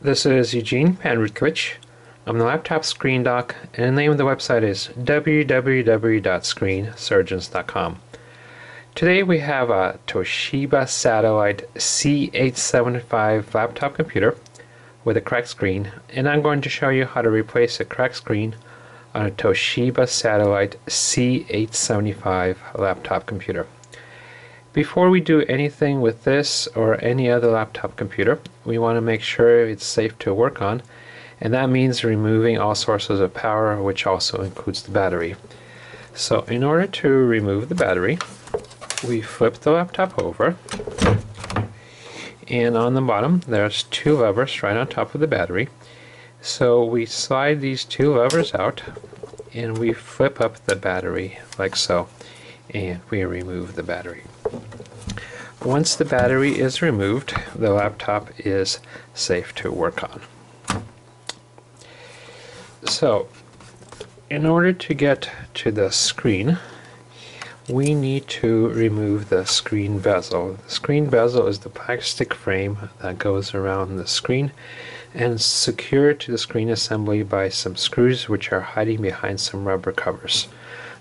This is Eugene Panrutkovich. I'm the laptop screen doc, and the name of the website is www.screensurgeons.com. Today we have a Toshiba Satellite C875 laptop computer with a cracked screen, and I'm going to show you how to replace a cracked screen on a Toshiba Satellite C875 laptop computer. Before we do anything with this or any other laptop computer, we want to make sure it's safe to work on, and that means removing all sources of power, which also includes the battery. So in order to remove the battery, we flip the laptop over, and on the bottom there's two levers right on top of the battery. So we slide these two levers out, and we flip up the battery like so, and we remove the battery. Once the battery is removed, the laptop is safe to work on. So, in order to get to the screen, we need to remove the screen bezel. The screen bezel is the plastic frame that goes around the screen and secured to the screen assembly by some screws which are hiding behind some rubber covers.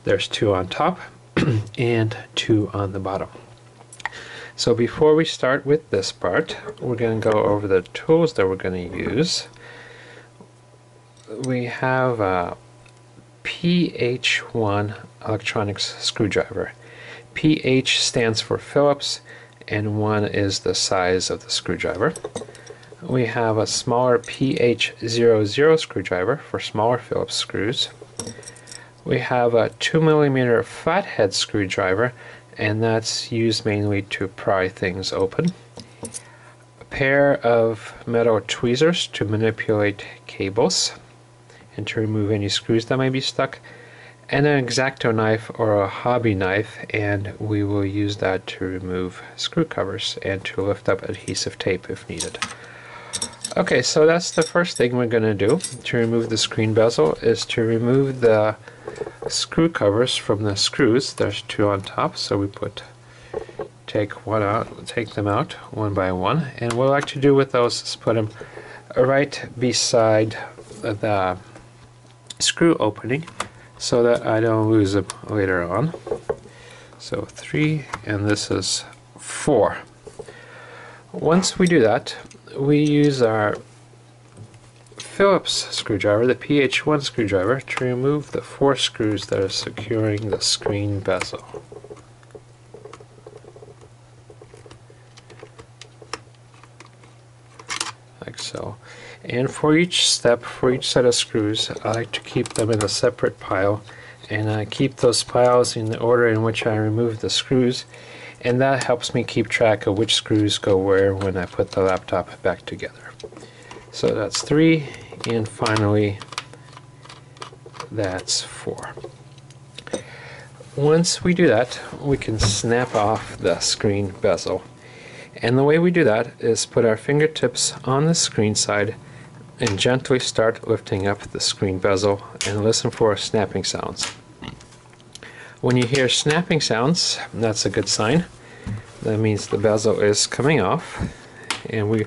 There's two on top and two on the bottom. So before we start with this part, we're going to go over the tools that we're going to use. We have a PH1 electronics screwdriver. PH stands for Phillips and 1 is the size of the screwdriver. We have a smaller PH00 screwdriver for smaller Phillips screws. We have a 2 millimeter flathead screwdriver and that's used mainly to pry things open. A pair of metal tweezers to manipulate cables and to remove any screws that may be stuck and an X-Acto knife or a hobby knife and we will use that to remove screw covers and to lift up adhesive tape if needed. Okay, so that's the first thing we're going to do to remove the screen bezel is to remove the screw covers from the screws. There's two on top, so we put take one out, take them out one by one. And what I like to do with those is put them right beside the screw opening so that I don't lose them later on. So three, and this is four. Once we do that, we use our Phillips screwdriver, the PH1 screwdriver, to remove the four screws that are securing the screen bezel. Like so. And for each step, for each set of screws, I like to keep them in a separate pile and I keep those piles in the order in which I remove the screws and that helps me keep track of which screws go where when I put the laptop back together. So that's three and finally that's 4. Once we do that we can snap off the screen bezel and the way we do that is put our fingertips on the screen side and gently start lifting up the screen bezel and listen for snapping sounds. When you hear snapping sounds, that's a good sign. That means the bezel is coming off and we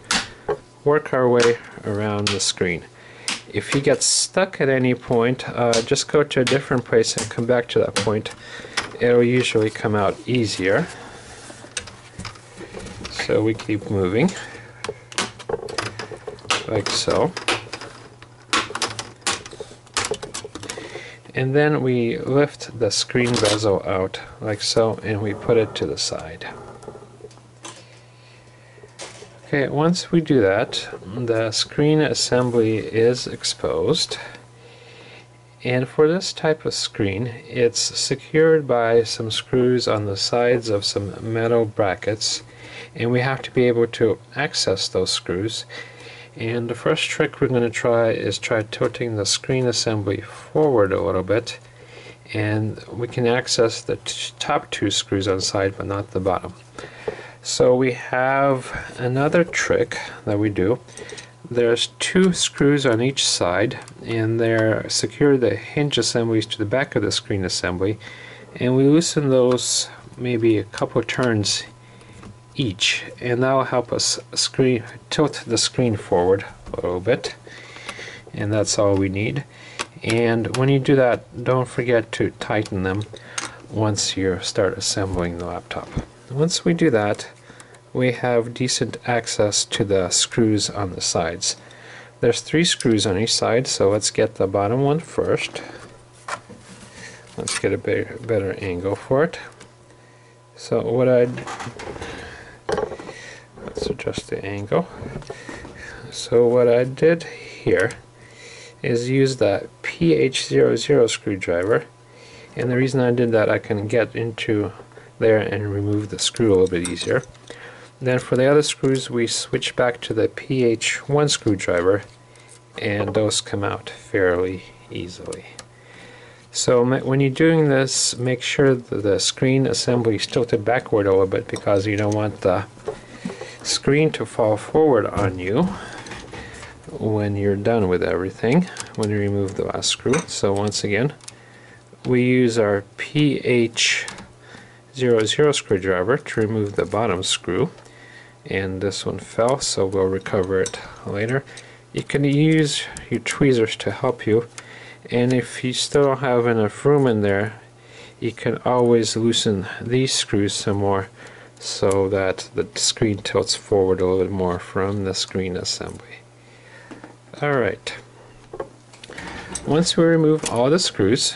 work our way around the screen. If you get stuck at any point, uh, just go to a different place and come back to that point. It'll usually come out easier. So we keep moving, like so. And then we lift the screen bezel out, like so, and we put it to the side. Okay, once we do that, the screen assembly is exposed. And for this type of screen, it's secured by some screws on the sides of some metal brackets. And we have to be able to access those screws. And the first trick we're going to try is try tilting the screen assembly forward a little bit. And we can access the top two screws on the side, but not the bottom. So we have another trick that we do. There's two screws on each side and they're secure the hinge assemblies to the back of the screen assembly. And we loosen those maybe a couple turns each and that will help us screen tilt the screen forward a little bit and that's all we need. And when you do that don't forget to tighten them once you start assembling the laptop once we do that we have decent access to the screws on the sides. There's three screws on each side so let's get the bottom one first. Let's get a better, angle for it. So what I'd let's adjust the angle. So what I did here is use the PH00 screwdriver and the reason I did that I can get into there and remove the screw a little bit easier. Then for the other screws we switch back to the PH1 screwdriver and those come out fairly easily. So when you're doing this make sure that the screen assembly is tilted backward a little bit because you don't want the screen to fall forward on you when you're done with everything when you remove the last screw. So once again we use our PH00 screwdriver to remove the bottom screw. And this one fell so we'll recover it later. You can use your tweezers to help you. And if you still don't have enough room in there you can always loosen these screws some more so that the screen tilts forward a little bit more from the screen assembly. Alright, once we remove all the screws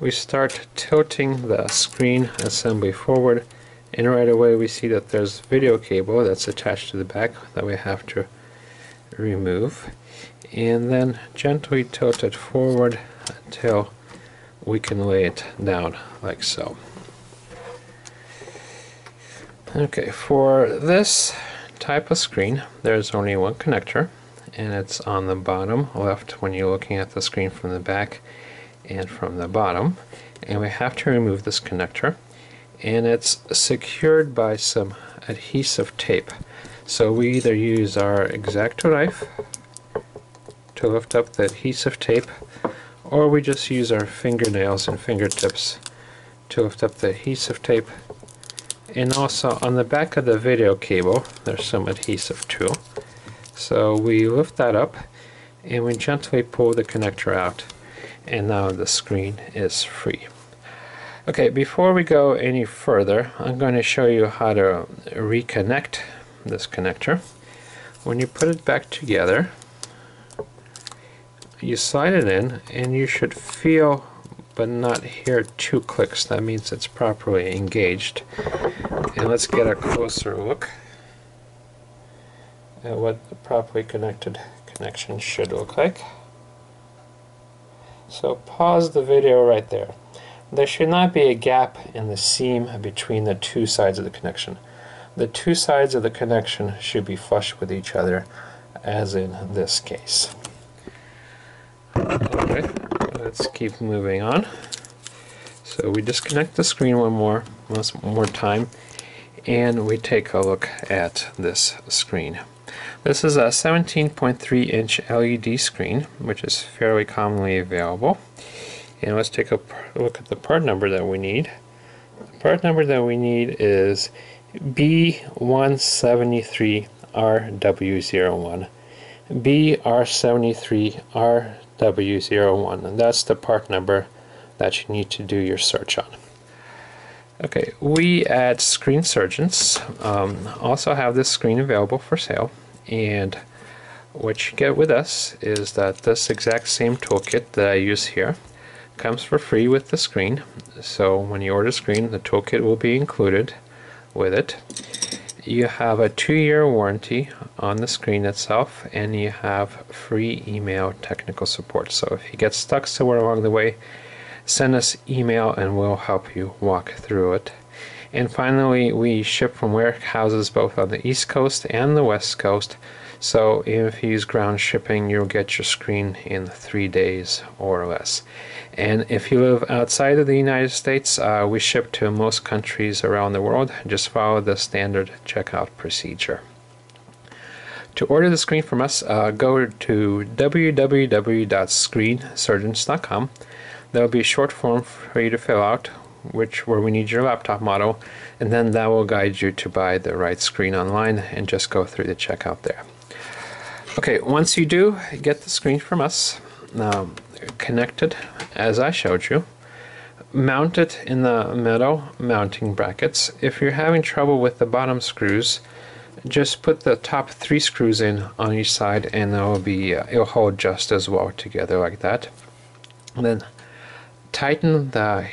we start tilting the screen assembly forward and right away we see that there's video cable that's attached to the back that we have to remove and then gently tilt it forward until we can lay it down like so. Okay, for this type of screen, there's only one connector, and it's on the bottom left when you're looking at the screen from the back and from the bottom. And we have to remove this connector, and it's secured by some adhesive tape. So we either use our X-Acto knife to lift up the adhesive tape, or we just use our fingernails and fingertips to lift up the adhesive tape and also on the back of the video cable there's some adhesive too so we lift that up and we gently pull the connector out and now the screen is free okay before we go any further I'm going to show you how to reconnect this connector when you put it back together you slide it in and you should feel but not hear two clicks. That means it's properly engaged. And let's get a closer look at what the properly connected connection should look like. So pause the video right there. There should not be a gap in the seam between the two sides of the connection. The two sides of the connection should be flush with each other as in this case. Okay let's keep moving on. So we disconnect the screen one more, once more time, and we take a look at this screen. This is a 17.3 inch LED screen, which is fairly commonly available. And let's take a look at the part number that we need. The part number that we need is B173RW01. BR73R W01 and that's the part number that you need to do your search on. Okay, we at Screen Surgeons um, also have this screen available for sale and what you get with us is that this exact same toolkit that I use here comes for free with the screen. So when you order screen the toolkit will be included with it. You have a two-year warranty on the screen itself and you have free email technical support. So if you get stuck somewhere along the way send us email and we'll help you walk through it and finally we ship from warehouses both on the east coast and the west coast so if you use ground shipping you'll get your screen in three days or less and if you live outside of the United States, uh, we ship to most countries around the world. Just follow the standard checkout procedure. To order the screen from us, uh, go to www.screensurgeons.com. There will be a short form for you to fill out which where we need your laptop model, and then that will guide you to buy the right screen online and just go through the checkout there. Okay, once you do get the screen from us, now connected as I showed you, mount it in the middle mounting brackets. If you're having trouble with the bottom screws, just put the top three screws in on each side and it'll be uh, it'll hold just as well together like that. And then tighten the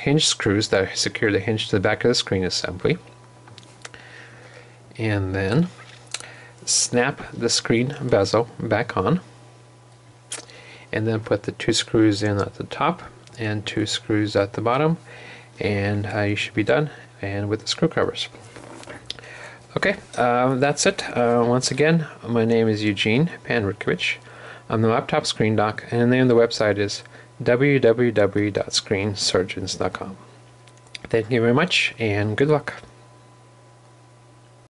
hinge screws that secure the hinge to the back of the screen assembly. And then snap the screen bezel back on. And then put the two screws in at the top and two screws at the bottom. And uh, you should be done and with the screw covers okay uh, that's it. Uh, once again my name is Eugene Panrutkovich I'm the laptop screen doc and the name of the website is www.screensurgeons.com thank you very much and good luck